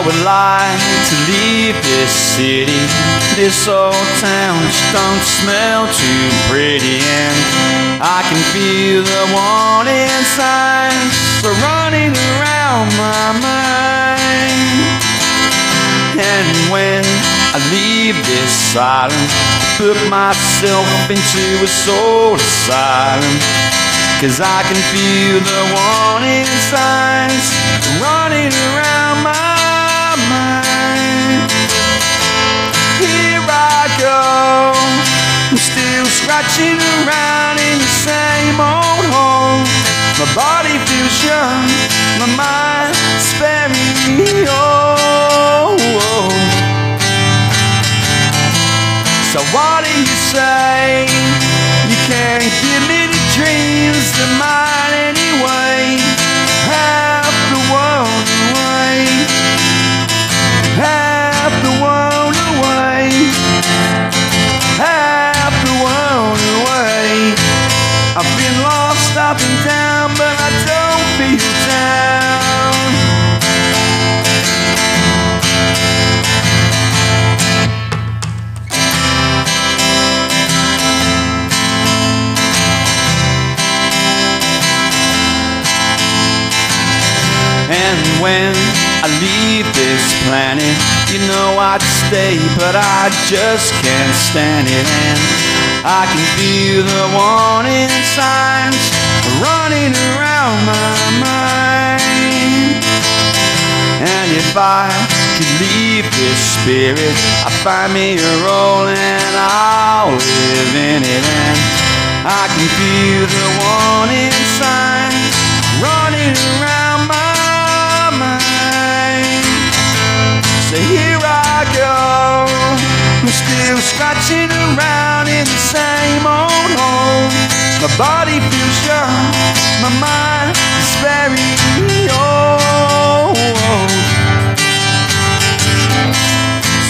I would like to leave this city, this old town which don't smell too pretty, and I can feel the warning signs running around my mind. And when I leave this silence, put myself into a soul asylum. Cause I can feel the warning signs running around my around in the same old hole. My body feels young, my mind's very when I leave this planet, you know I'd stay, but I just can't stand it. And I can feel the warning signs running around my mind. And if I could leave this spirit, I'd find me a role and I'll My body feels young, my mind is very old.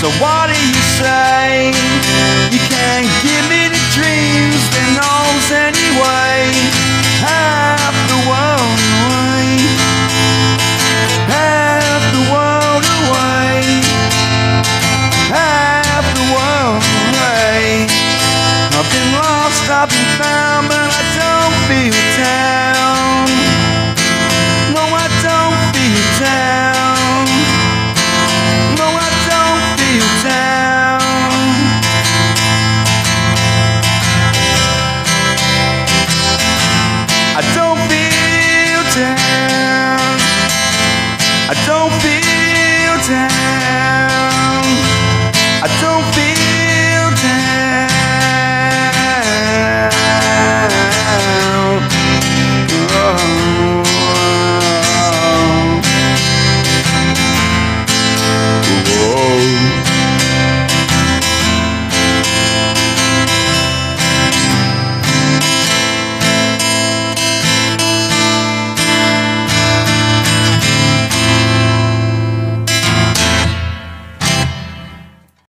So what do you say? You can't give me the dreams that knows anyway. Half the world away, half the world away, half the world away. I've been lost, I've been found. time